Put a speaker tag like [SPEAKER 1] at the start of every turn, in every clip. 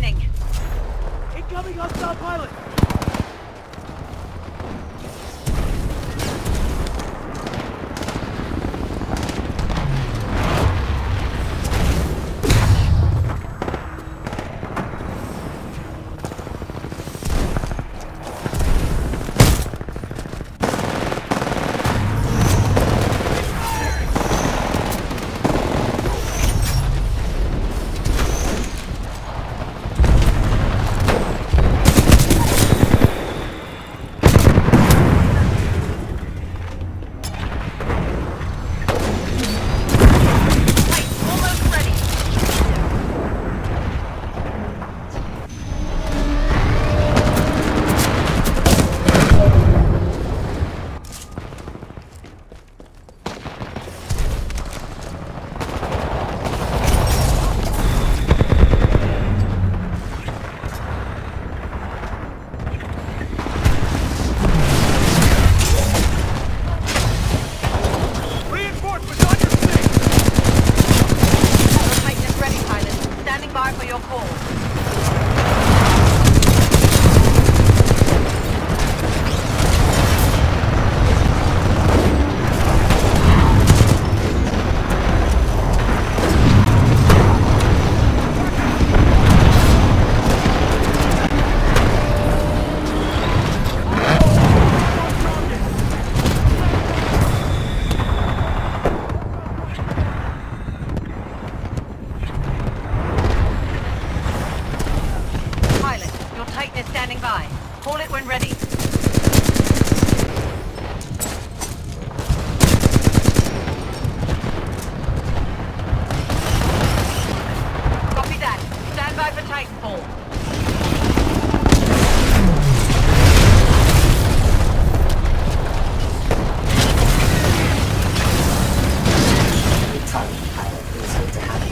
[SPEAKER 1] winning. Incoming hostile pilot!
[SPEAKER 2] your call. to happen.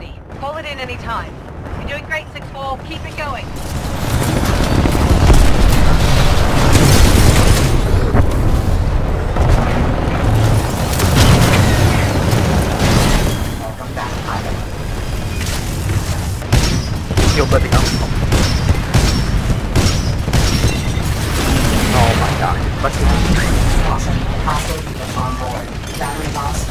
[SPEAKER 2] ready. Call it in any time. You're doing great, 6-4. Keep it going.
[SPEAKER 1] Killed
[SPEAKER 3] by the council. Oh my god.
[SPEAKER 1] Awesome. On board. Battery
[SPEAKER 2] boss.